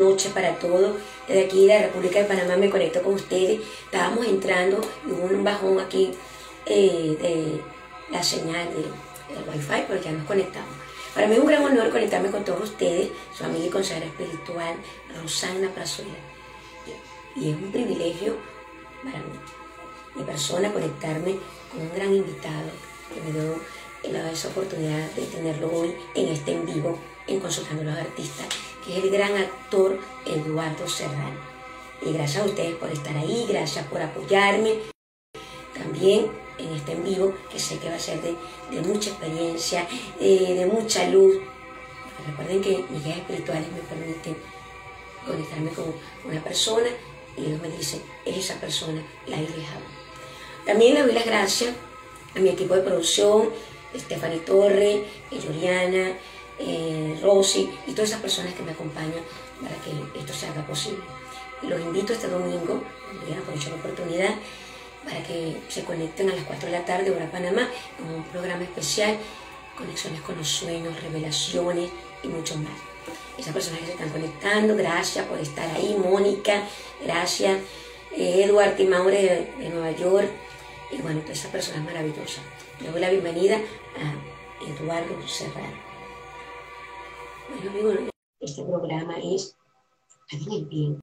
noches para todos. Desde aquí, de la República de Panamá, me conecto con ustedes. Estábamos entrando y un bajón aquí eh, de la señal del, Wi-Fi, pero ya nos conectamos. Para mí es un gran honor conectarme con todos ustedes, su amiga y consejera espiritual, Rosana Prazuela. Y es un privilegio para mí, mi persona, conectarme con un gran invitado que me dio esa oportunidad de tenerlo hoy en este en vivo en Consultando a los Artistas es el gran actor Eduardo Serrano. Y gracias a ustedes por estar ahí, gracias por apoyarme. También en este en vivo, que sé que va a ser de, mucha experiencia, eh, de mucha luz. recuerden que mis guías espirituales me permiten conectarme con una persona y ellos me dicen, es esa persona la les También le doy las gracias a mi equipo de producción, Stephanie Torre, Yoriana, eh, Rosy y todas esas personas que me acompañan para que esto se haga posible. los invito este domingo, ya aprovecho la oportunidad, para que se conecten a las 4 de la tarde, hora Panamá, con un programa especial, conexiones con los sueños, revelaciones y mucho más. Esas personas que se están conectando, gracias por estar ahí, Mónica, gracias, eh, Eduardo y Maure de, Nueva York, y bueno, todas esas personas maravillosas. Le doy la bienvenida a Eduardo Serrano. Este programa es hagan el bien,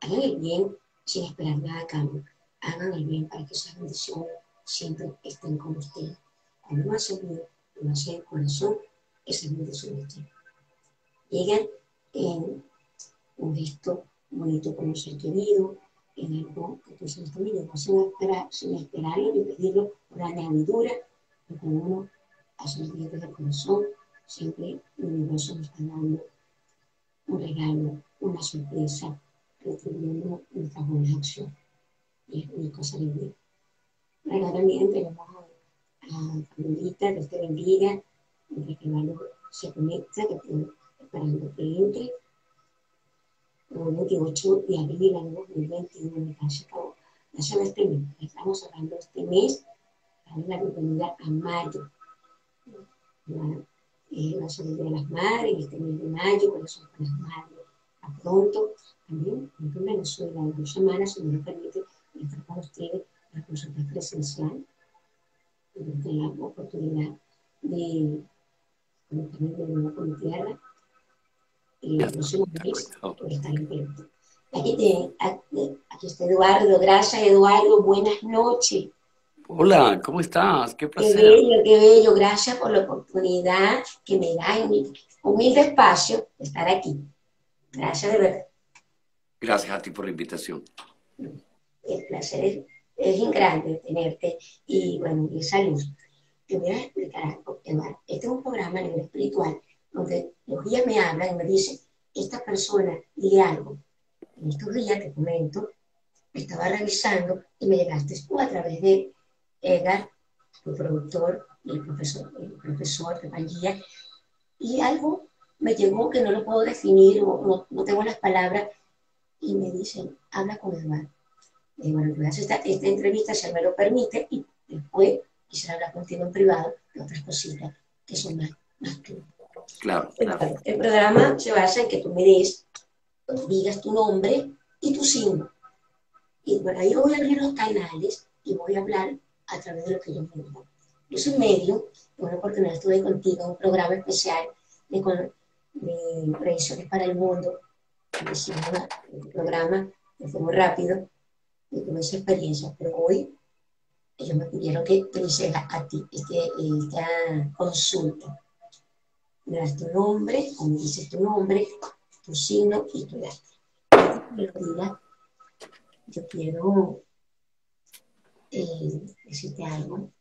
hagan el bien sin esperar nada a cambio. Hagan el bien para que esa bendición siempre estén con ustedes. Cuando uno hace bien, uno hace el corazón, esa bendición está. Llegan en un gesto bonito con un ser querido, en algo que tú sabes también, no sin, esperar, sin esperarlo ni pedirlo por añadidura, pero cuando uno hace el bien desde el corazón, siempre el universo nos está dando un regalo, una sorpresa, retribuyendo nuestras buenas acciones. Y es una cosa linda. Bueno, también tenemos a Carolita, que te bendiga, mientras que Valo se conecta, que estoy esperando que entre. El 28 de abril del 2021, me casi acabó. Ya se este mes, estamos hablando este mes, para la bienvenida a mayo. Bueno, eh, va a ser el Día de las Madres, este mes de mayo, por eso las madres. A pronto, también, en Venezuela, en dos semanas, si me lo permite, estar con ustedes la consulta presencial, de la oportunidad de conectarme de nuevo con mi tierra. Y el próximo mes, por estar en Perú. Aquí, aquí está Eduardo, gracias Eduardo, buenas noches. Hola, ¿cómo estás? Qué placer. Qué bello, qué bello. Gracias por la oportunidad que me da en mi humilde espacio de estar aquí. Gracias de verdad. Gracias a ti por la invitación. El placer es, es grande tenerte y bueno, y esa luz. Te voy a explicar algo, Este es un programa a nivel espiritual donde los guías me hablan y me dicen, esta persona dice algo. En estos días, te comento, estaba revisando y me llegaste tú a través de Edgar, tu productor y el profesor, el profesor de guía, y algo me llegó que no lo puedo definir o no, tengo las palabras, y me dicen, habla con Eduardo. Y bueno, voy a hacer esta, esta, entrevista si él me lo permite, y después quisiera hablar contigo en privado de otras cositas que son más, más Claro, claro. El programa se basa en que tú me des, digas tu nombre y tu signo. Y bueno, ahí voy a abrir los canales y voy a hablar a través de lo que yo digo. Yo soy medio, una oportunidad estuve contigo en un programa especial de, de predicciones para el mundo. Hicimos un programa que fue muy rápido y tuve esa experiencia, pero hoy ellos me pidieron que te hiciera a ti este, esta consulta. Me das tu nombre, o me dices tu nombre, tu signo y tu edad. Yo quiero eh, decirte algo.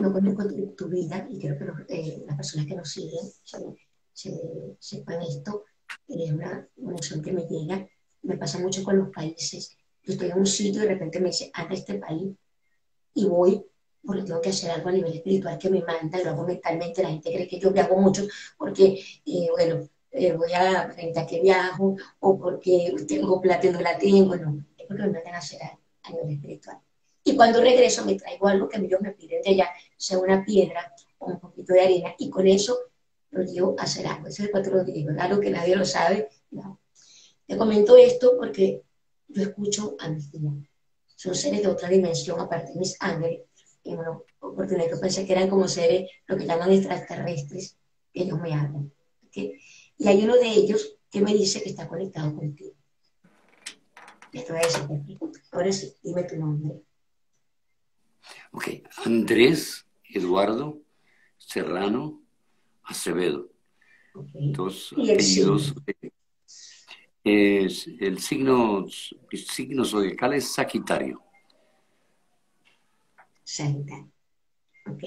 No conozco tu, vida y creo que eh, las personas que nos siguen se, sepan esto. Es una emoción que me llega. Me pasa mucho con los países. Yo estoy en un sitio y de repente me dice, anda este país y voy porque tengo que hacer algo a nivel espiritual que me manda, lo hago mentalmente, la gente cree que yo viajo mucho porque, eh, bueno, eh, voy a la que viajo o porque tengo plata y no la tengo, no, es porque me mandan a hacer a nivel espiritual. Y cuando regreso me traigo algo que ellos me piden de allá, sea una piedra o un poquito de arena, y con eso lo llevo a hacer algo. Eso es cuatro de algo que nadie lo sabe. Te comento esto porque yo escucho a mis guías. Son seres de otra dimensión, aparte de mis ángeles. Y bueno, oportunidad que pensé que eran como seres, lo que llaman extraterrestres, que ellos me hablan. Y hay uno de ellos que me dice que está conectado contigo. Esto es Ahora sí, dime tu nombre. Ok, Andrés Eduardo Serrano Acevedo. Okay. Dos apellidos. Es, el signo, el signo zodiacal es Sagitario. Sagitario. Ok.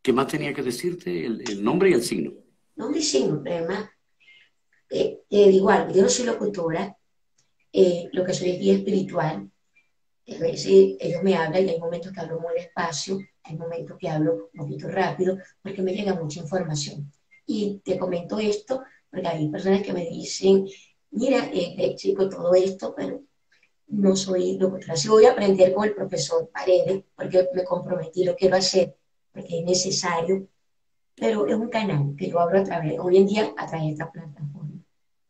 ¿Qué más tenía que decirte? El, nombre y el signo. Nombre y signo, además, eh, eh, igual, yo no soy locutora, eh, lo que soy es guía espiritual. A veces ellos me hablan y hay momentos que hablo muy despacio, hay momentos que hablo un poquito rápido, porque me llega mucha información. Y te comento esto, porque hay personas que me dicen, mira, eh, chico, todo esto, pero no soy locutora. Si voy a aprender con el profesor Paredes, porque me comprometí, lo quiero hacer, porque es necesario, pero es un canal que yo abro a través, hoy en día, a través de esta plataforma.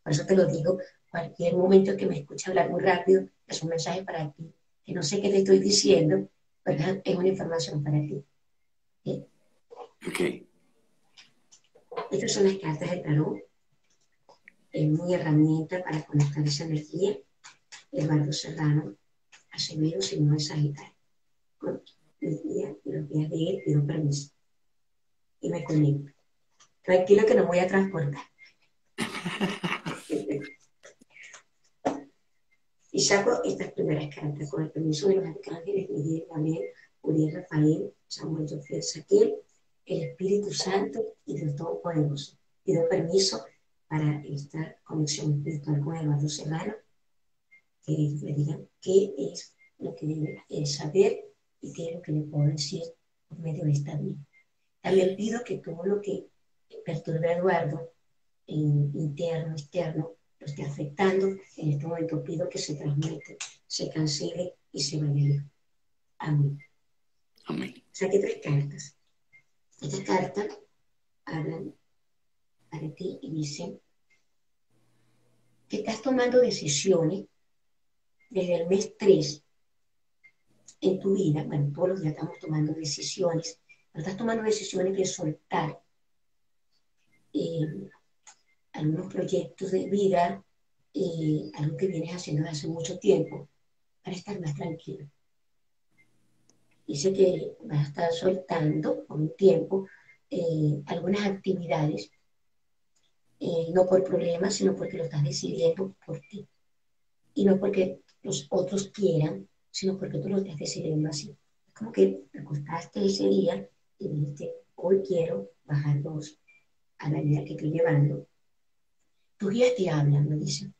Por eso te lo digo, cualquier momento que me escuche hablar muy rápido, es un mensaje para ti, que no sé qué te estoy diciendo, pero es una información para ti. Estas son las cartas de tarot. Es mi herramienta para conectar esa energía. Eduardo Serrano, Acevedo, no es Sagitario. Con mis días y los días de él, pido permiso. Y me conecto. Tranquilo que no voy a transportar. y saco estas primeras cartas con el permiso de los arcángeles Miguel, Gabriel, Uriel, Rafael, Samuel, Jofre, Saquiel, el Espíritu Santo y Dios Todopoderoso. Pido permiso para esta conexión espiritual con Eduardo Serrano, que me digan qué es lo que debe saber y qué es lo que le puedo decir por medio de esta vida. También pido que todo lo que perturbe a Eduardo, interno, externo, esté afectando. En este momento pido que se transmite, se cancele y se vaya. Amén. Amén. Saqué tres cartas. Estas cartas hablan para ti y dicen que estás tomando decisiones desde el mes 3 en tu vida. Bueno, todos los días estamos tomando decisiones, pero estás tomando decisiones de soltar eh, algunos proyectos de vida, y algo que vienes haciendo hace mucho tiempo, para estar más tranquilo. Dice que vas a estar soltando por un tiempo eh, algunas actividades, eh, no por problemas, sino porque lo estás decidiendo por ti. Y no porque los otros quieran, sino porque tú lo estás decidiendo así. Es como que te acostaste ese día y dijiste, hoy quiero bajar dos a la vida que estoy llevando tus guías te hablan, me dicen.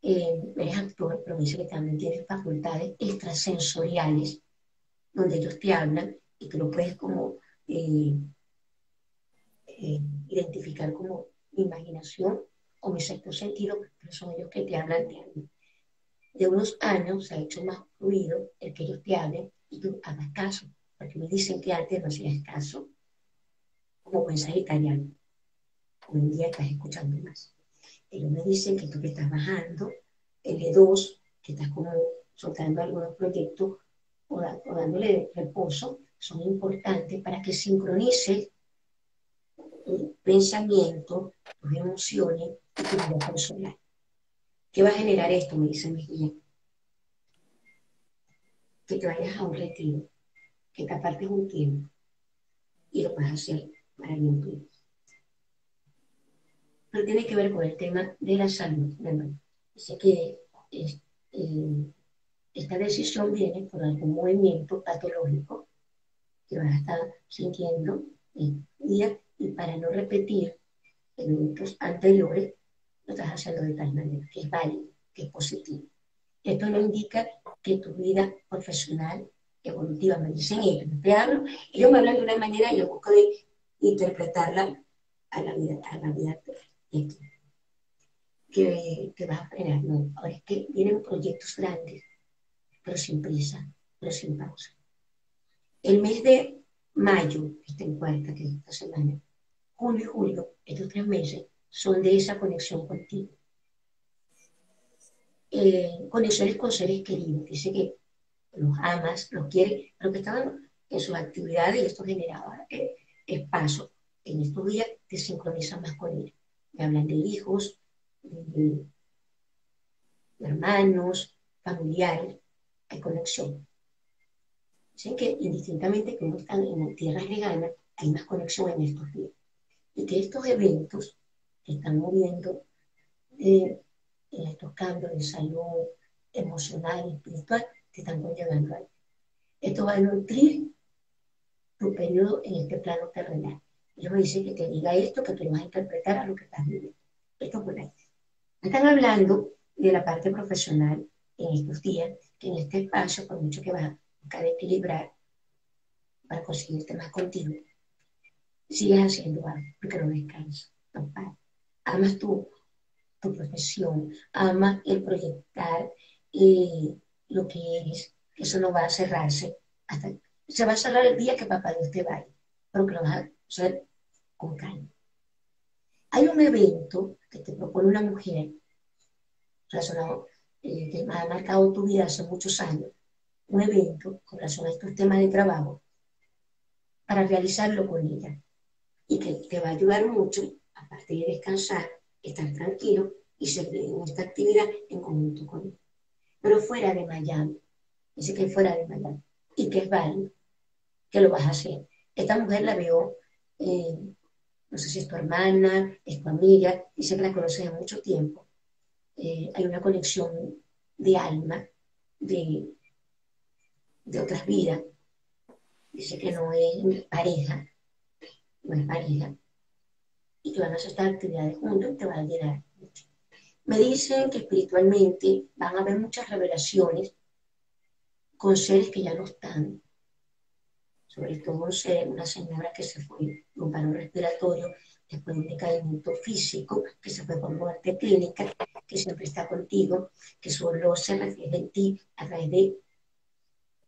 Eh, eres actor, pero dice que también tienes facultades extrasensoriales, donde ellos te hablan y que lo puedes como eh, eh, identificar como imaginación o mi sexto sentido, pero son ellos que te hablan de, de unos años se ha hecho más fluido el que ellos te hablen y tú hagas caso, porque me dicen que antes no hacías caso, como buen italiano hoy en día estás escuchando más. Ellos me dicen que tú que estás bajando, el E2, que estás como soltando algunos proyectos o, dándole reposo, son importantes para que sincronices tu pensamiento, tus emociones y tu vida personal. ¿Qué va a generar esto? Me dice mi guía. Que te vayas a un retiro, que te apartes un tiempo y lo a hacer para bien tuyo tiene que ver con el tema de la salud. Dice que eh, esta decisión viene por algún movimiento patológico que vas a estar sintiendo en día y para no repetir eventos anteriores, lo estás haciendo de tal manera que es válido, que es positivo. Esto no indica que tu vida profesional evolutiva, me dicen ellos, te hablo, ellos me hablan de una manera y yo busco de interpretarla a la vida, a la vida que, que vas a frenar. No, ahora es que vienen proyectos grandes, pero sin prisa, pero sin pausa. El mes de mayo, está en cuarta, que es esta semana, junio y julio, estos tres meses, son de esa conexión contigo. eh, conexiones con seres queridos. Dice que los amas, los quiere, pero que estaban en sus actividades y esto generaba eh, espacio. En estos días te sincronizan más con él. Me hablan de hijos, hermanos, familiares, hay conexión. Dicen que indistintamente que uno está en tierras lejanas, hay más conexión en estos días. Y que estos eventos que están moviendo eh, en estos cambios de salud emocional y espiritual te están conllevando ahí. Esto va a nutrir tu periodo en este plano terrenal. Yo me dice que te diga esto, que tú lo vas a interpretar a lo que estás viviendo. Esto por ahí. Están hablando de la parte profesional en estos días, que en este espacio, por mucho que vas a buscar equilibrar para conseguirte más contigo, sigues haciendo algo, porque no descansas, no Amas tu, tu profesión, amas el proyectar eh, lo que eres, eso no va a cerrarse hasta se va a cerrar el día que papá Dios te vaya, pero que lo vas a hacer con calma. Hay un evento que te propone una mujer relacionado, eh, que ha marcado tu vida hace muchos años, un evento con relación a estos temas de trabajo, para realizarlo con ella y que te va a ayudar mucho, aparte de descansar, estar tranquilo y seguir esta actividad en conjunto con ella. Pero fuera de Miami, dice que fuera de Miami y que es válido que lo vas a hacer. Esta mujer la veo, eh, no sé si es tu hermana, es tu amiga, dice que la conoces hace mucho tiempo. Eh, hay una conexión de alma, de, de otras vidas. Dice que no es pareja, no es pareja. Y que van a hacer estas actividades juntos y te van a llenar mucho. Me dicen que espiritualmente van a haber muchas revelaciones con seres que ya no están, sobre todo una señora que se fue de un paro respiratorio, después de un decaimiento físico, que se fue por muerte clínica, que siempre está contigo, que solo se refleja en ti a través de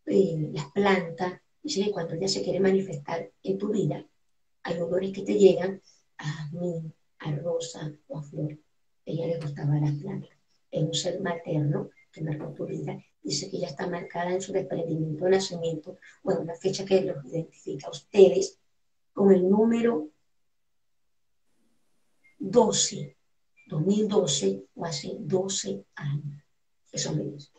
eh, las plantas. Dice que cuando ella se quiere manifestar en tu vida, hay olores que te llegan a mí, a rosa o a flor. A ella le gustaba las plantas. Es un ser materno que marcó tu vida dice que ya está marcada en su desprendimiento de nacimiento o en una fecha que los identifica a ustedes con el número 12, 2012 o hace 12 años. Eso me dice.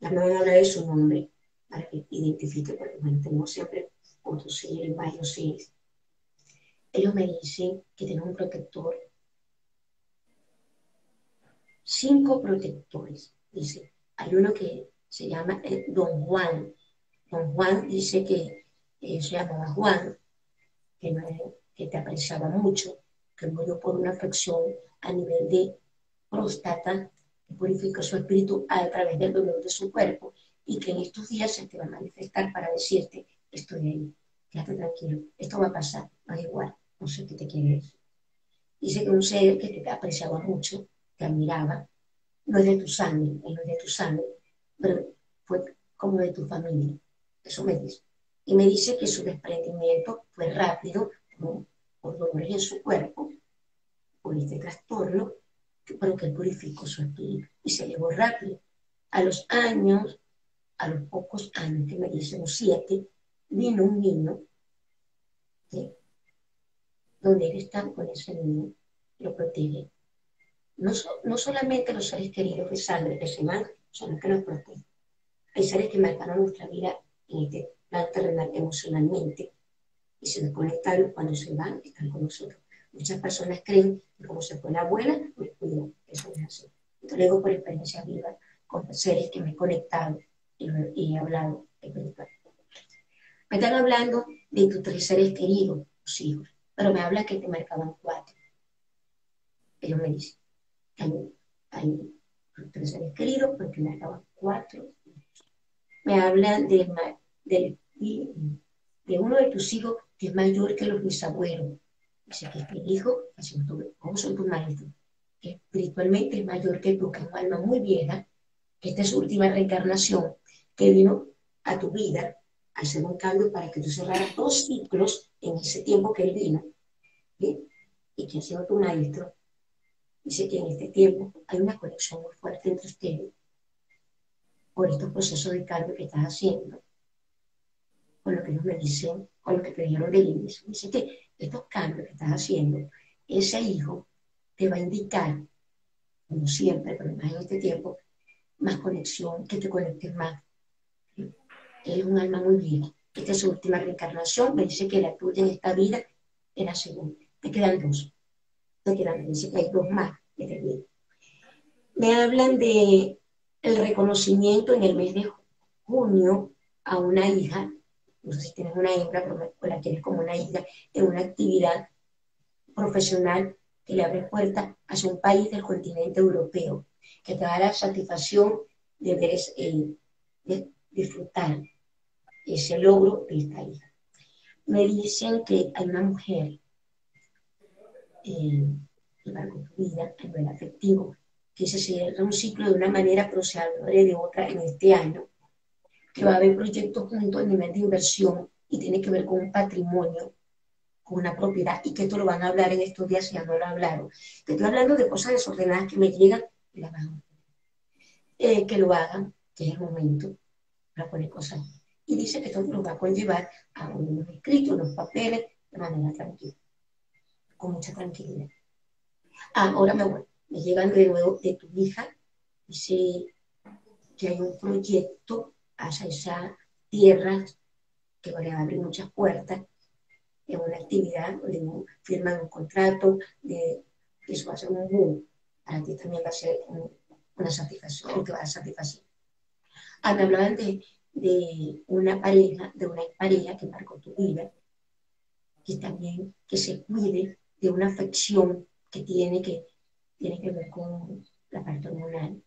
La no habla de su nombre para que identifique, porque bueno, tenemos siempre otros seres, varios seres. Ellos me dicen que tienen un protector, cinco protectores, dice. Hay uno que se llama eh, Don Juan. Don Juan dice que eh, se llamaba Juan, que, te apreciaba mucho, que murió por una afección a nivel de próstata, que purificó su espíritu a través del dolor de su cuerpo y que en estos días se te va a manifestar para decirte, estoy ahí, quédate tranquilo, esto va a pasar, no es igual, no sé qué te quiere decir. Dice que un ser que te apreciaba mucho, te admiraba, no es de tu sangre, no es de tu sangre, pero fue como de tu familia. Eso me dice. Y me dice que su desprendimiento fue rápido, por dolores en su cuerpo, por este trastorno, pero que él purificó su espíritu y se llevó rápido. A los años, a los pocos años que me dicen, siete, vino un niño donde él está con ese niño, lo protege. No, no solamente los seres queridos de sangre que se van, son los que nos protegen. Hay seres que marcaron nuestra vida en este terrenal emocionalmente y se desconectaron cuando se van, están con nosotros. Muchas personas creen que como se fue la abuela, me cuido. Eso no es así. Yo lo digo por experiencia viva con seres que me he conectado y, he hablado espiritual. Me están hablando de tus tres seres queridos, tus hijos, pero me habla que te marcaban cuatro. Ellos me dicen, hay, hay queridos porque me marcaban cuatro. Me hablan de, uno de tus hijos que es mayor que los bisabuelos. Dice que este hijo, ¿cómo son tus maestros? Que espiritualmente es mayor que tú, que es un alma muy vieja, esta es su última reencarnación, que vino a tu vida a hacer un cambio para que tú cerraras dos ciclos en ese tiempo que él vino. Y que ha sido tu maestro dice que en este tiempo hay una conexión muy fuerte entre ustedes por estos procesos de cambio que estás haciendo, con lo que ellos me dicen, con lo que te dijeron del inicio. Dice que estos cambios que estás haciendo, ese hijo te va a indicar, como siempre, pero más en este tiempo, más conexión, que te conectes más. Es un alma muy viva. Esta es su última reencarnación, me dice que la tuya en esta vida es la segunda. Te quedan dos. Que hay dos más Me hablan de el reconocimiento en el mes de junio a una hija, no sé si tienes una hembra, pero la tienes como una hija, en una actividad profesional que le abre puertas hacia un país del continente europeo, que te da la satisfacción de, de disfrutar ese logro de esta hija. Me dicen que hay una mujer eh, con tu vida a nivel afectivo, que se cierra un ciclo de una manera, pero se abre de otra en este año, que va a haber proyectos juntos a nivel de inversión y tiene que ver con un patrimonio, con una propiedad, y que esto lo van a hablar en estos días, si ya no lo hablaron. Que estoy hablando de cosas desordenadas que me llegan y las van eh, que lo hagan, que es el momento para poner cosas. Y dice que esto lo va a conllevar a unos escritos, unos papeles, de manera tranquila, con mucha tranquilidad. Ah, ahora me, me llegan de nuevo de tu hija, dice que hay un proyecto hacia esa tierra que va a abrir muchas puertas en una actividad donde firman un contrato, de, eso va a ser un boom. Para ti también va a ser una satisfacción, que va a satisfacer. Ah, me hablaban de, de una pareja, de una pareja que marcó tu vida, que también que se cuide de una afección que tiene que, tiene que ver con la parte hormonal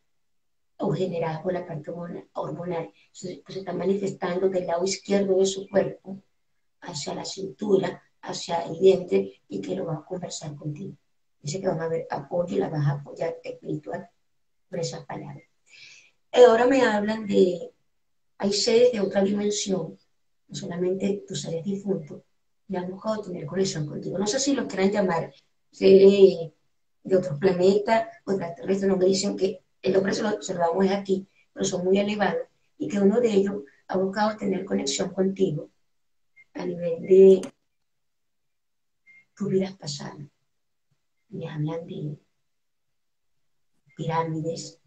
o generada por la parte hormonal. Entonces, pues, se está manifestando del lado izquierdo de su cuerpo hacia la cintura, hacia el vientre y que lo va a conversar contigo. Dice que van a ver apoyo y la vas a apoyar espiritual por esas palabras. Ahora me hablan de, hay seres de otra dimensión, no solamente tus seres difuntos, y han buscado tener conexión contigo. No sé si lo quieran llamar seres de otros planetas o extraterrestres, no me dicen que el hombre se lo observamos aquí, pero son muy elevados, y que uno de ellos ha buscado tener conexión contigo a nivel de tus vidas pasadas. Me hablan de pirámides,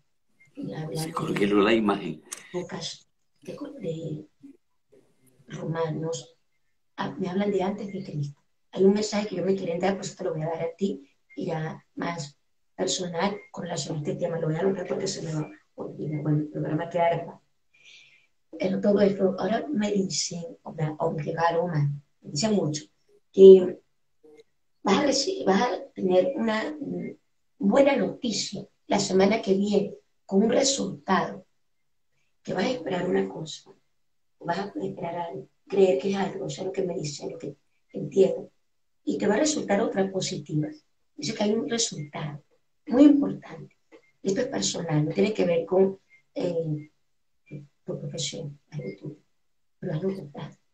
me hablan de la imagen. bocas de, de romanos, me hablan de antes de Cristo hay un mensaje que yo me quieren dar, pues te lo voy a dar a ti y ya más personal con relación a este tema. Lo voy a lograr porque se me va olvidar. Bueno, el programa queda grabado. Pero todo esto, ahora me dicen, o me, o me llegaron más, me dicen mucho, que vas a, recibir, vas a tener una buena noticia la semana que viene con un resultado que vas a esperar una cosa, vas a esperar algo, creer que es algo, o sea, lo que me dicen, lo que entiendo y te va a resultar otra positiva. Dice que hay un resultado muy importante. Esto es personal, no tiene que ver con eh, tu profesión, algo tuyo. Pero algo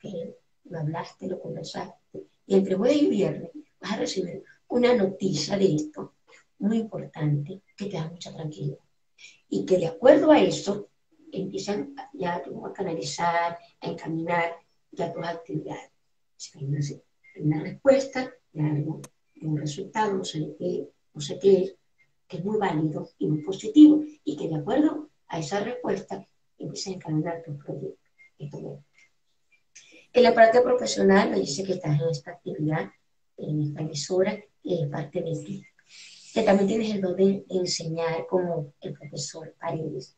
que lo hablaste, lo conversaste. Y entre jueves y viernes vas a recibir una noticia de esto muy importante que te da mucha tranquilidad. Y que de acuerdo a eso empiezan ya a canalizar, a encaminar ya tus actividades una respuesta de algo, un resultado, no sé qué, no sé qué que es muy válido y muy positivo y que de acuerdo a esa respuesta empieza a encaminar tu proyecto. En la parte profesional me dice que estás en esta actividad, en esta emisora, y es parte de ti. Que también tienes el don de enseñar como el profesor Paredes.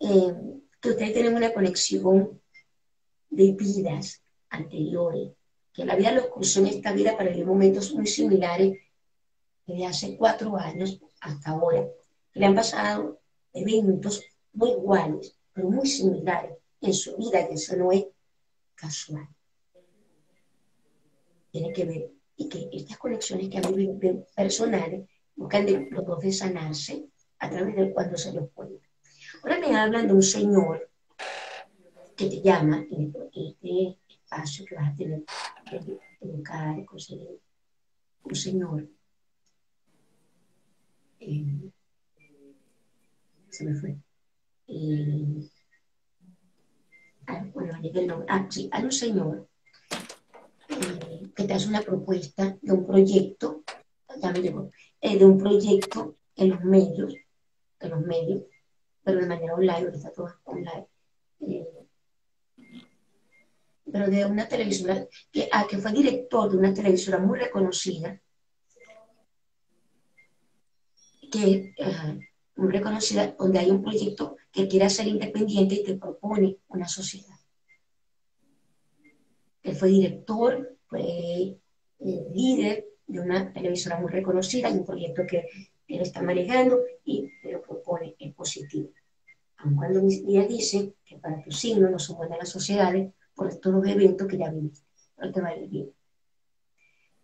Eh, que ustedes tienen una conexión de vidas anteriores, que la vida los cruzó en esta vida para vivir momentos muy similares desde hace cuatro años hasta ahora. Le han pasado eventos muy iguales, pero muy similares en su vida, que eso no es casual. Tiene que ver, y que estas conexiones que han vivido personales buscan de, los dos de sanarse a través de cuando se los puede. Ahora me hablan de un señor que te llama, en este espacio que vas a tener que educar, conseguir un señor eh, se me fue. Eh, ah, bueno, el nombre. Ah, hay un señor eh, que te hace una propuesta de un proyecto, ya me llegó, eh, de un proyecto en los medios, en los medios, pero de manera online, ahorita todo online. Eh, pero de una televisora, que, ah, que fue director de una televisora muy reconocida, que muy reconocida, donde hay un proyecto que quiere ser independiente y te propone una sociedad. Él fue director, fue eh, líder de una televisora muy reconocida, hay un proyecto que él está manejando y positivo. Aun cuando mis días dicen que para tu signo no son buenas las sociedades por todos los eventos que ya viviste, no te va a ir bien.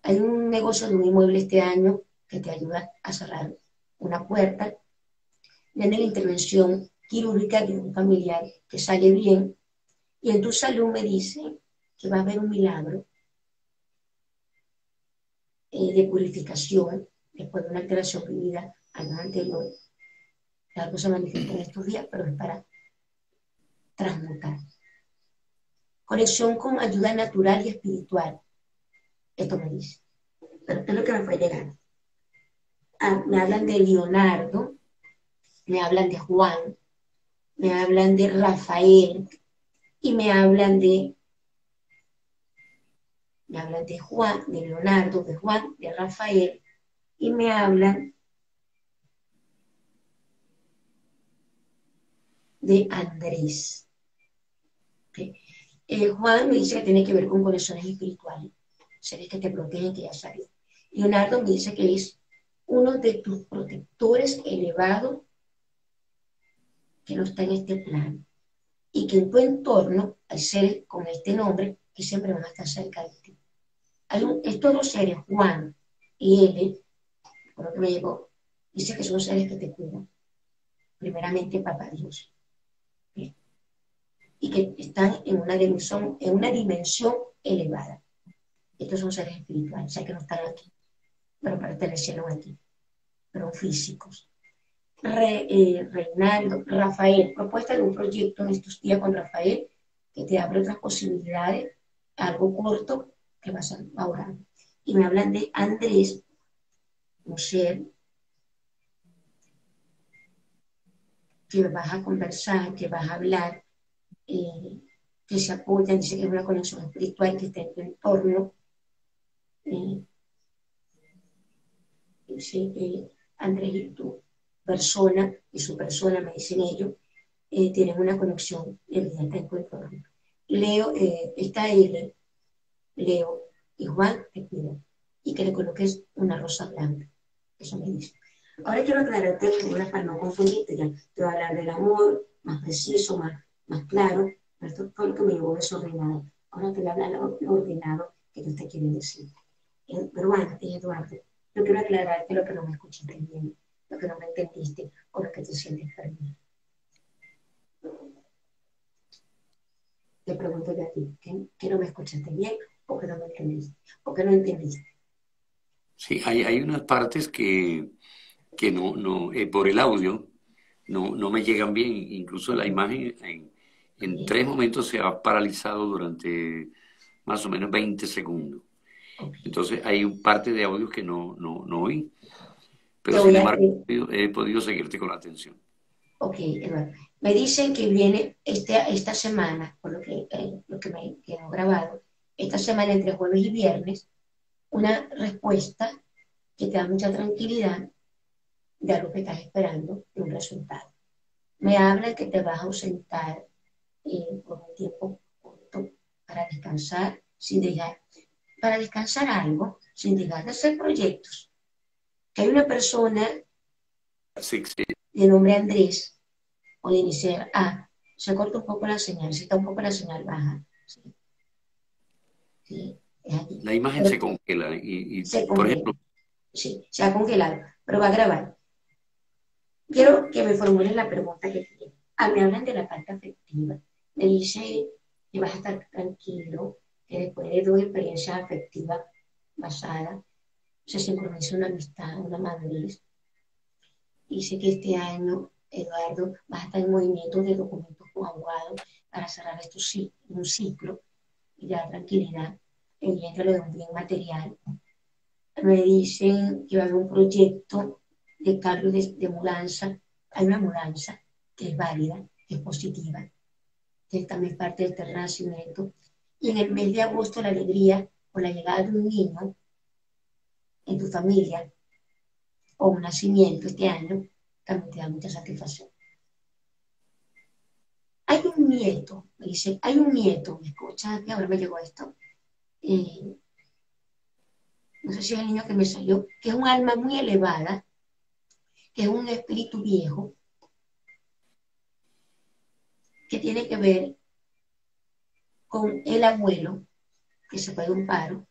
Hay un negocio de un inmueble este año que te ayuda a cerrar una puerta. Viene la intervención quirúrgica de un familiar que sale bien y en tu salud me dice que va a haber un milagro eh, de purificación después de una alteración vivida años anteriores. Algo se manifiesta en estos días, pero es para transmutar. Conexión con ayuda natural y espiritual. Esto me dice. Pero es lo que me fue llegando. Ah, me hablan de Leonardo, me hablan de Juan, me hablan de Rafael y me hablan de me hablan de Juan, de Leonardo, de Juan, de Rafael y me hablan de Andrés. Eh, Juan me dice que tiene que ver con conexiones espirituales, seres que te protegen, que ya sabes. Leonardo me dice que es uno de tus protectores elevados que no está en este plano y que en tu entorno hay seres con este nombre que siempre van a estar cerca de ti. Hay estos dos seres, Juan y él, por lo que me llegó, dice que son seres que te cuidan. Primeramente, Papá Dios. Y que están en una dimensión, en una dimensión elevada. Estos son seres espirituales, sea que no están aquí pero pertenecieron aquí, pero físicos. Re, eh, Reinaldo, Rafael, propuesta de un proyecto en estos días con Rafael que te abre otras posibilidades, algo corto que vas a ahora. Y me hablan de Andrés, un ser que vas a conversar, que vas a hablar, eh, que se apoya, dice que es una conexión espiritual que está en tu entorno. Eh, eh, Andrés y tu persona y su persona, me dicen ellos, eh, tienen una conexión evidente en tu entorno. Leo, eh, está él, Leo y Juan te cuidan y que le coloques una rosa blanca. Eso me dice. Ahora quiero aclararte una para no confundirte. Ya te voy a hablar del amor más preciso, más, más claro. Esto fue lo que me llevó desordenado. Ahora te voy a hablar lo ordenado que tú te quieres decir. Eh, pero antes, Eduardo, yo quiero aclararte lo que no me escuchaste bien, lo que no me entendiste o lo que te sientes perdido. Te pregunto de a ti, ¿qué, no me escuchaste bien o qué no me entendiste? ¿O qué no entendiste? Sí, hay, hay unas partes que, que no, no eh, por el audio no, no me llegan bien, incluso la imagen en, en tres momentos se ha paralizado durante más o menos 20 segundos. Entonces hay un parte de audio que no, no, no oí. Pero sin embargo he podido seguirte con la atención. Ok, Eduardo. Me dicen que viene este, esta semana, por lo que, eh, lo que me quedó grabado, esta semana entre jueves y viernes, una respuesta que te da mucha tranquilidad de algo que estás esperando, de un resultado. Me habla que te vas a ausentar eh, por un tiempo corto para descansar sin dejar para descansar algo sin dejar de hacer proyectos. Que hay una persona de nombre Andrés o de iniciar A, se corta un poco la señal, se está un poco la señal baja. la imagen se congela y, por ejemplo. Sí, se ha congelado, pero va a grabar. Quiero que me formules la pregunta que tiene. Ah, me hablan de la parte afectiva. Me dice que vas a estar tranquilo, que después de dos experiencias afectivas basadas, se sincroniza una amistad, una madurez. dice que este año, Eduardo, vas a estar en movimiento de documentos con abogados para cerrar esto, un ciclo y dar tranquilidad, lo de un bien material. Me dicen que va a haber un proyecto de cambio de, mudanza. Hay una mudanza que es válida, que es positiva, que también parte del terrenacimiento. Y en el mes de agosto, la alegría por la llegada de un niño en tu familia o un nacimiento este año, también te da mucha satisfacción. Hay un nieto, me dice, hay un nieto, me escucha, que ahora me llegó esto. Eh, no sé si es el niño que me salió, que es un alma muy elevada, que es un espíritu viejo, que tiene que ver con el abuelo, que se fue de un paro,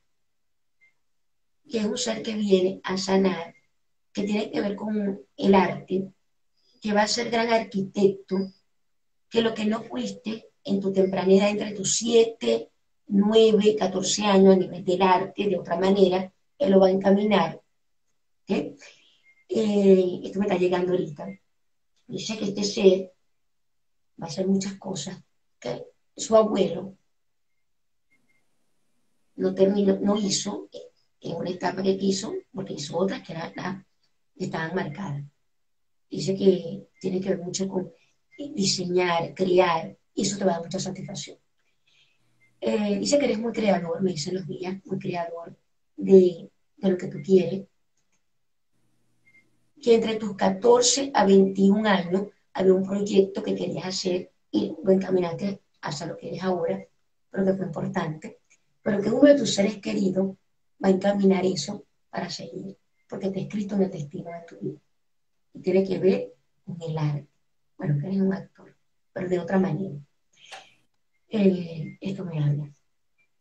que es un ser que viene a sanar, que tiene que ver con el arte, que va a ser gran arquitecto, que lo que no fuiste en tu tempranidad entre tus 7, 9, 14 años a nivel del arte, de otra manera, él lo va a encaminar. Eh, esto me está llegando ahorita. Dice que este ser va a hacer muchas cosas que su abuelo no terminó, no hizo en una etapa que quiso, porque hizo otras que, estaban marcadas. Dice que tiene que ver mucho con diseñar, crear, y eso te va a dar mucha satisfacción. Eh, dice que eres muy creador, me dicen los días, muy creador de, de lo que tú quieres. Que entre tus 14 a 21 años había un proyecto que querías hacer y lo encaminaste hasta lo que eres ahora, pero que fue importante. Pero que uno de tus seres queridos va a encaminar eso para seguir, porque te ha escrito en el destino de tu vida. Y tiene que ver con el arte. Bueno, que eres un actor, pero de otra manera. Esto me habla.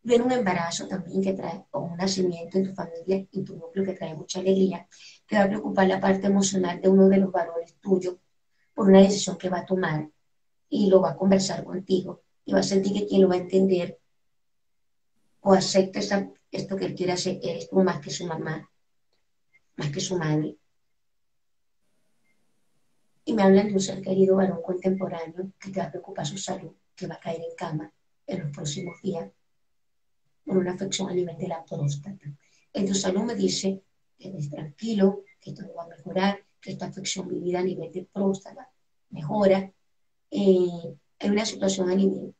Viene un embarazo también que trae, o un nacimiento en tu familia, en tu núcleo, que trae mucha alegría. Te va a preocupar la parte emocional de uno de los valores tuyos por una decisión que va a tomar y lo va a conversar contigo y va a sentir que quien lo va a entender o acepta esto que él quiere hacer, eres tú más que su mamá, más que su madre. Y me hablan de un ser querido varón contemporáneo que te va a preocupar su salud, que va a caer en cama en los próximos días por una afección a nivel de la próstata. En tu salud me dice que estés tranquilo, que todo va a mejorar, que esta afección vivida a nivel de próstata mejora. Eh, hay una situación a nivel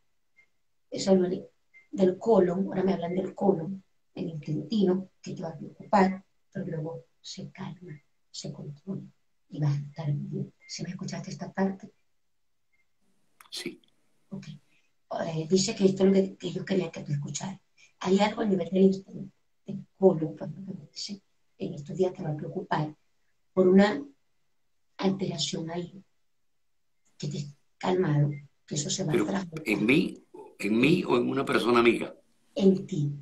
de del colon, ahora me hablan del colon, el intestino, que te va a preocupar, pero luego se calma, se controla y va a estar bien. ¿Si me escuchaste esta parte? Sí. Ok. Eh, dice que esto es lo que, ellos querían que tú escucharas. Hay algo a nivel del, del colon, en estos días te va a preocupar por una alteración ahí que te calmado, que eso se va a ¿En mí ¿En mí o en una persona amiga? En ti.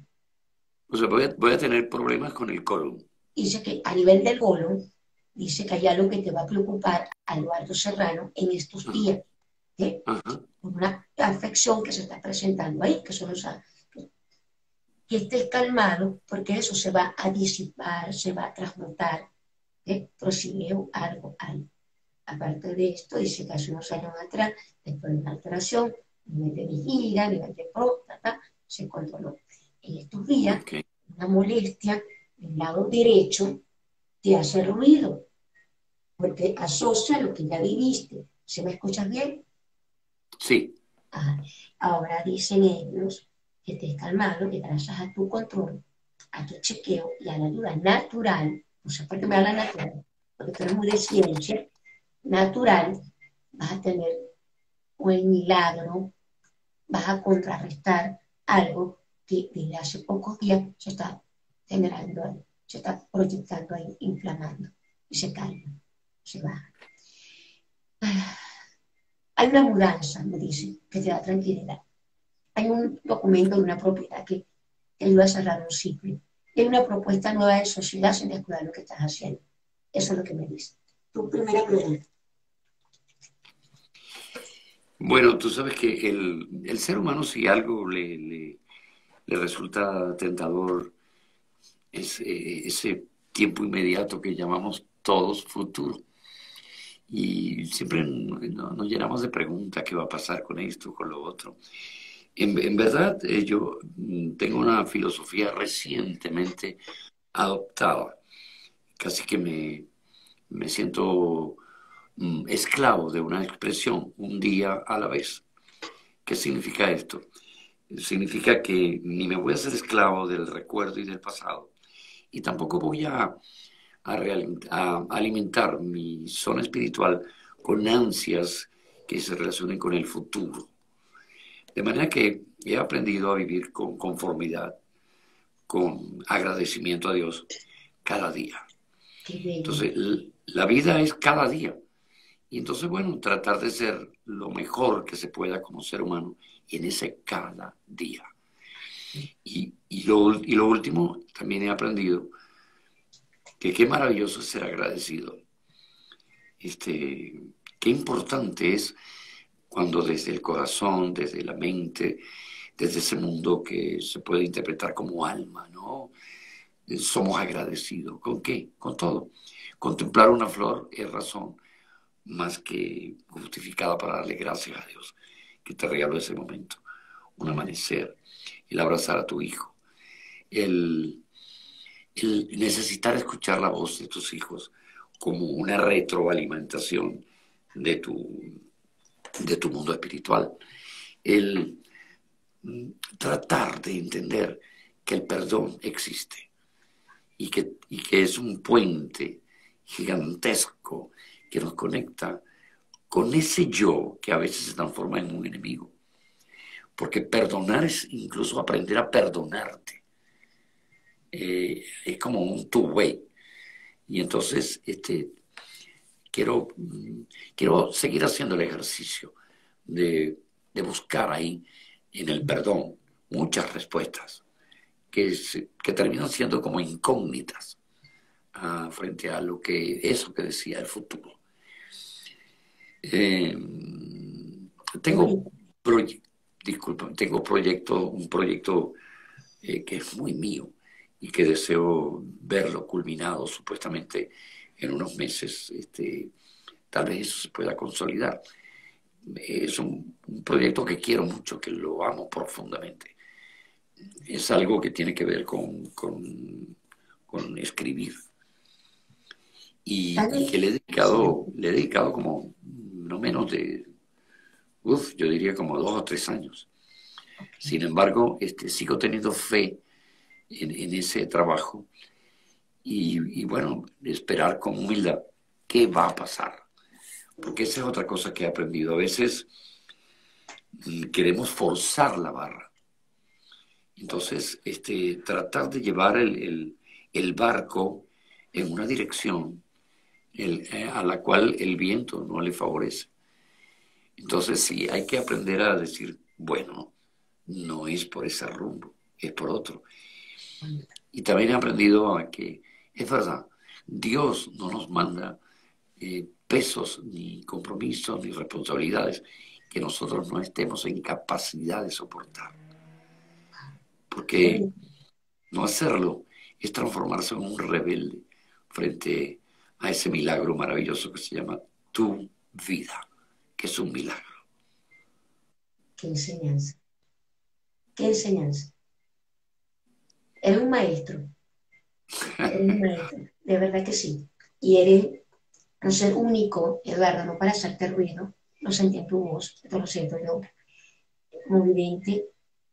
O sea, voy a, voy a tener problemas con el colon. Dice que a nivel del colon, dice que hay algo que te va a preocupar a Eduardo Serrano en estos días. ¿eh? Una afección que se está presentando ahí, que solo sabe. Que estés calmado, porque eso se va a disipar, se va a transmutar. ¿Eh? Veo algo ahí. Aparte de esto, dice que hace unos años atrás, después de una alteración, nivel de vejiga, nivel de próstata, se controló. En estos días, una molestia del lado derecho te hace ruido, porque asocia lo que ya viviste. ¿Se me escuchas bien? Sí. ahora dicen ellos que te calmado, que gracias a tu control, a tu chequeo y a la ayuda natural, sé por qué me habla natural, porque tú eres muy de ciencia, natural, vas a tener un milagro, vas a contrarrestar algo que desde hace pocos días se está generando se está proyectando ahí, inflamando, y se calma, se baja. Ah, hay una mudanza, me dice, que te da tranquilidad. Hay un documento de una propiedad que te ayuda a cerrar un ciclo. Hay una propuesta nueva de sociedad sin descuidar lo que estás haciendo. Eso es lo que me dice. Tu primera pregunta. Bueno, tú sabes que el, ser humano si algo le, le, resulta tentador es eh, ese tiempo inmediato que llamamos todos futuro. y siempre nos llenamos de preguntas, ¿qué va a pasar con esto, con lo otro? En, verdad, eh, yo mm, tengo una filosofía recientemente adoptada, casi que me, me siento mm, esclavo de una expresión, un día a la vez. ¿Qué significa esto? Significa que ni me voy a hacer esclavo del recuerdo y del pasado, y tampoco voy a a, alimentar mi zona espiritual con ansias que se relacionen con el futuro. De manera que he aprendido a vivir con conformidad, con agradecimiento a Dios cada día. Entonces, la vida es cada día. Y entonces, bueno, tratar de ser lo mejor que se pueda como ser humano en ese cada día. Y, y, lo, y lo último, también he aprendido que qué maravilloso es ser agradecido. Este, qué importante es cuando desde el corazón, desde la mente, desde ese mundo que se puede interpretar como alma, ¿no? Somos agradecidos. ¿Con qué? Con todo. Contemplar una flor es razón más que justificada para darle gracias a Dios que te regaló ese momento. Un amanecer, el abrazar a tu hijo, el el necesitar escuchar la voz de tus hijos como una retroalimentación de tu, de tu mundo espiritual. El tratar de entender que el perdón existe y que, y que es un puente gigantesco que nos conecta con ese yo que a veces se transforma en un enemigo. Porque perdonar es incluso aprender a perdonarte eh, es como un two-way. Y entonces, este, quiero, mm, quiero seguir haciendo el ejercicio de, buscar ahí, en el perdón, muchas respuestas que, que terminan siendo como incógnitas ah, frente a lo que eso que decía el futuro. Eh, tengo, disculpa, tengo proyecto, un proyecto eh, que es muy mío, y que deseo verlo culminado supuestamente en unos meses. Este, tal vez eso se pueda consolidar. Es un, proyecto que quiero mucho, que lo amo profundamente. Es algo que tiene que ver con, con, escribir. Y, que le he dedicado, le he dedicado como no menos de, uff, yo diría como dos o tres años. Sin embargo, este, sigo teniendo fe en, ese trabajo y, bueno, esperar con humildad qué va a pasar. Porque esa es otra cosa que he aprendido. A veces mm, queremos forzar la barra. Entonces, este, tratar de llevar el, barco en una dirección eh, a la cual el viento no le favorece. Entonces, sí, hay que aprender a decir, bueno, no es por ese rumbo, es por otro. Y también he aprendido a que, es verdad, Dios no nos manda eh, pesos, ni compromisos, ni responsabilidades que nosotros no estemos en capacidad de soportar. Porque no hacerlo es transformarse en un rebelde frente a ese milagro maravilloso que se llama tu vida, que es un milagro. Qué enseñanza. Qué enseñanza. Eres un maestro. De verdad que sí. Y eres un ser único, Eduardo, no para hacerte ruido. Lo sentí en tu voz, esto lo siento yo. Como vidente,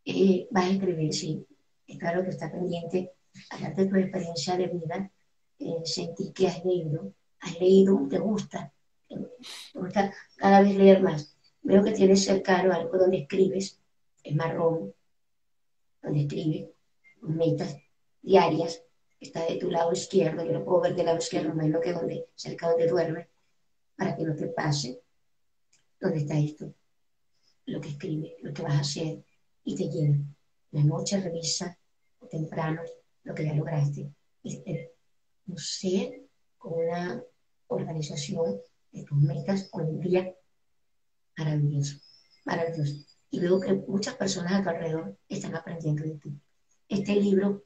eh, vas a escribir, sí. Es claro que está pendiente, hablarte de tu experiencia de vida. Eh, sentí que has leído, has leído, te gusta. Te gusta cada vez leer más. Veo que tienes cercano algo donde escribes, es marrón, donde escribes metas diarias, está de tu lado izquierdo, yo lo puedo ver del lado izquierdo, no lo que donde, cerca donde duerme, para que no te pase. ¿Dónde está esto? Lo que escribe, lo que vas a hacer, y te llena. La noche revisa temprano lo que ya lograste. un ser con una organización de tus metas con un día maravilloso, maravilloso. Y veo que muchas personas a tu alrededor están aprendiendo de ti este libro,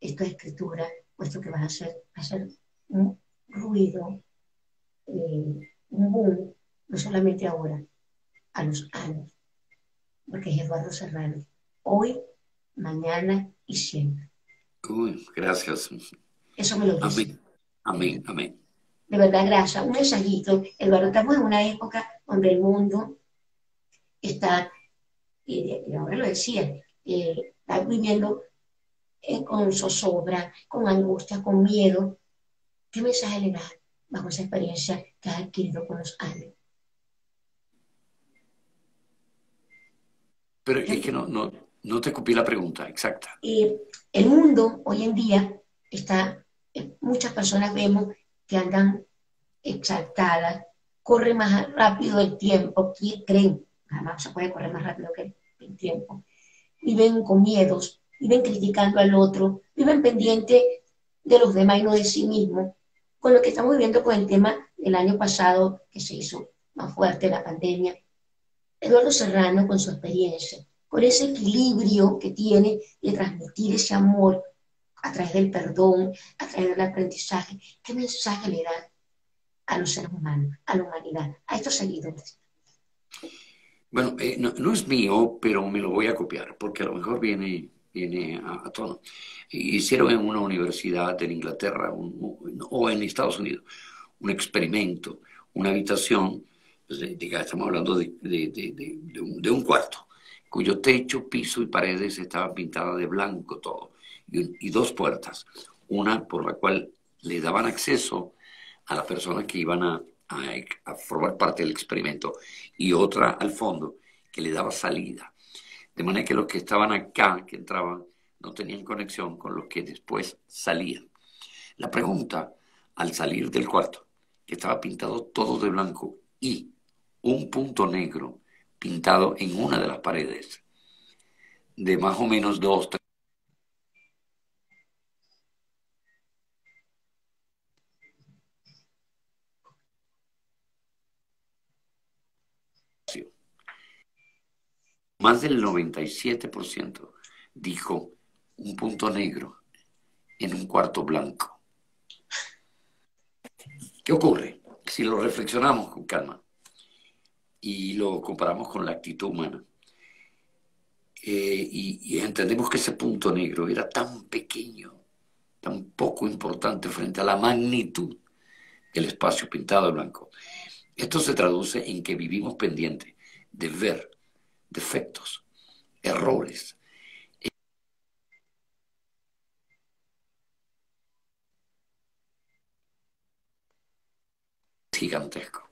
esta escritura, puesto que vas a hacer, a hacer un ruido eh, un boom, no solamente ahora, a los años, porque es Eduardo Serrano, hoy, mañana y siempre. Uy, gracias. Eso me lo dice. Amén, amén, amén. De verdad, gracias. Un mensajito. Eduardo, estamos en una época donde el mundo está, y ahora lo decía, eh, está viviendo eh, con zozobra, con angustia, con miedo. ¿Qué mensaje le da bajo esa experiencia que ha adquirido con los años? Pero es que no, no, no te copié la pregunta exacta. el mundo hoy en día está, eh, muchas personas vemos que andan exaltadas, corre más rápido el tiempo, creen, jamás se puede correr más rápido que el tiempo, viven con miedos, viven criticando al otro, viven pendientes de los demás y no de sí mismos, con lo que estamos viviendo con el tema del año pasado que se hizo más fuerte, la pandemia. Eduardo Serrano, con su experiencia, con ese equilibrio que tiene de transmitir ese amor a través del perdón, a través del aprendizaje, ¿qué mensaje le da a los seres humanos, a la humanidad, a estos seguidores? Bueno, eh, no, es mío, pero me lo voy a copiar, porque a lo mejor viene, viene a, tono. Hicieron en una universidad en Inglaterra o en Estados Unidos un experimento, una habitación, pues, estamos hablando de, un, cuarto, cuyo techo, piso y paredes estaban pintadas de blanco todo, y, y dos puertas, una por la cual le daban acceso a las personas que iban a, a, formar parte del experimento y otra al fondo que le daba salida. De manera que los que estaban acá, que entraban, no tenían conexión con los que después salían. La pregunta, al salir del cuarto, que estaba pintado todo de blanco y un punto negro pintado en una de las paredes, de más o menos dos, Más del 97% dijo un punto negro en un cuarto blanco. ¿Qué ocurre? Si lo reflexionamos con calma y lo comparamos con la actitud humana eh, y, entendemos que ese punto negro era tan pequeño, tan poco importante frente a la magnitud del espacio pintado blanco. Esto se traduce en que vivimos pendientes de ver defectos, errores. gigantesco.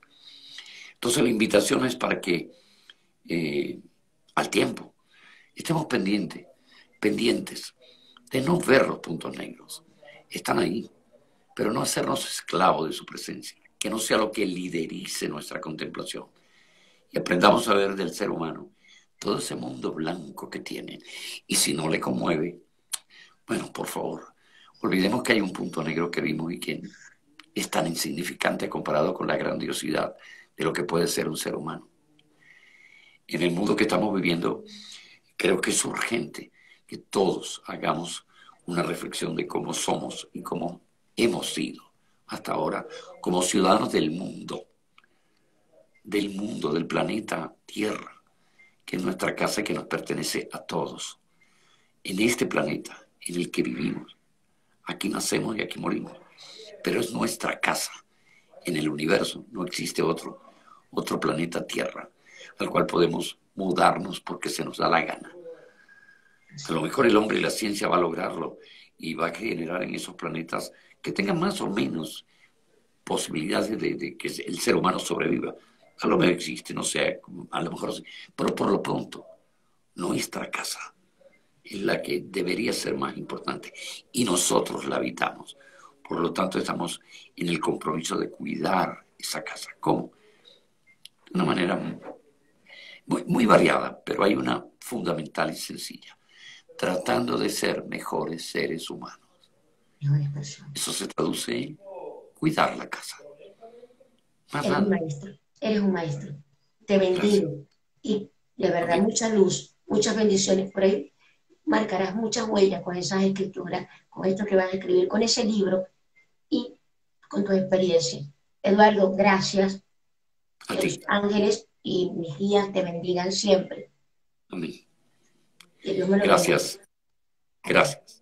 Entonces la invitación es para que eh, al tiempo estemos pendientes, pendientes de no ver los puntos negros. Están ahí, pero no hacernos esclavos de su presencia, que no sea lo que liderice nuestra contemplación. Y aprendamos a ver del ser humano todo ese mundo blanco que tienen. Y si no le conmueve, bueno, por favor, olvidemos que hay un punto negro que vimos y que es tan insignificante comparado con la grandiosidad de lo que puede ser un ser humano. En el mundo que estamos viviendo, creo que es urgente que todos hagamos una reflexión de cómo somos y cómo hemos sido hasta ahora como ciudadanos del mundo, del mundo, del planeta Tierra que es nuestra casa que nos pertenece a todos. En este planeta en el que vivimos. Aquí nacemos y aquí morimos. Pero es nuestra casa. En el universo no existe otro, otro planeta Tierra al cual podemos mudarnos porque se nos da la gana. A lo mejor el hombre y la ciencia va a lograrlo y va a generar en esos planetas que tengan más o menos posibilidades de, de que el ser humano sobreviva a lo mejor existe, no sé, a lo mejor sí, pero por lo pronto, nuestra casa es la que debería ser más importante y nosotros la habitamos. Por lo tanto, estamos en el compromiso de cuidar esa casa. ¿Cómo? De una manera muy, muy variada, pero hay una fundamental y sencilla. Tratando de ser mejores seres humanos. Eso se traduce en cuidar la casa. Más nada eres un maestro. Te bendigo. Y de verdad, mucha luz, muchas bendiciones por ahí. Marcarás muchas huellas con esas escrituras, con esto que vas a escribir, con ese libro y con tu experiencia. Eduardo, gracias. A ti. ángeles y mis guías te bendigan siempre. Amén. Que Dios me lo bendiga. Gracias. Gracias.